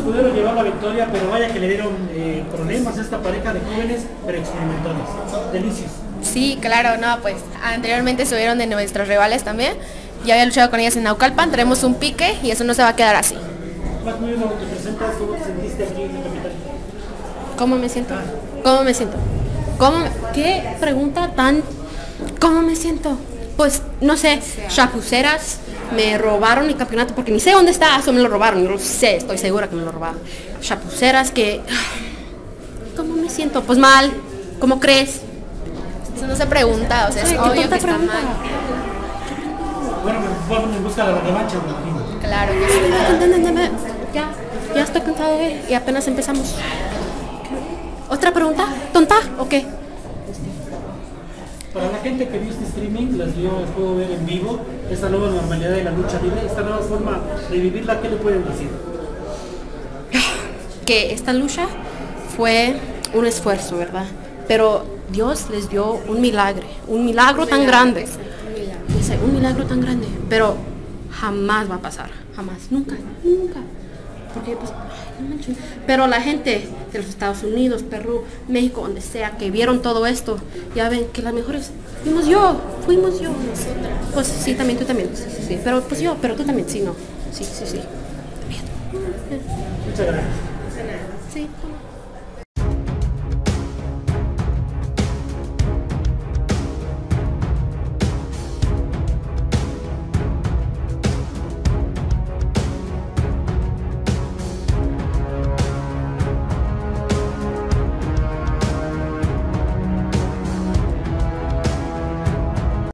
pudieron llevar la victoria, pero vaya que le dieron eh, problemas a esta pareja de jóvenes, pero experimentales. Delicios. Sí, claro, no, pues anteriormente estuvieron de nuestros rivales también. Ya había luchado con ellas en Naucalpan, tenemos un pique y eso no se va a quedar así. Te presentas, ¿cómo te sentiste aquí en la capital? ¿Cómo me siento? ¿Cómo me siento? ¿Cómo? ¿Qué pregunta tan... ¿Cómo me siento? Pues, no sé, chapuceras, me robaron mi campeonato porque ni sé dónde está, eso me lo robaron, no lo sé, estoy segura que me lo robaron. Chapuceras que... ¿Cómo me siento? Pues mal, ¿cómo crees? Eso no se pregunta, o sea, es Ay, qué obvio que está pregunta. mal. Bueno, pues vamos en busca de la revancha, me imagino. Claro que sí. Ya, ya estoy cansado de y apenas empezamos. ¿Otra pregunta? ¿Tonta o qué? Gente que vio este streaming, las las puedo ver en vivo, esta nueva normalidad de la lucha libre, esta nueva forma de vivirla, ¿qué le pueden decir? que esta lucha fue un esfuerzo, ¿verdad? Pero Dios les dio un milagro, un milagro tan grande. Un milagro tan grande, pero jamás va a pasar, jamás, nunca, nunca. Porque pues, ay, pero la gente de los Estados Unidos, Perú, México, donde sea, que vieron todo esto, ya ven que las mejores fuimos yo, fuimos yo. Pues sí, también tú también, sí, sí, sí. Pero pues yo, pero tú también, sí, no. Sí, sí, sí. Muchas gracias. Sí.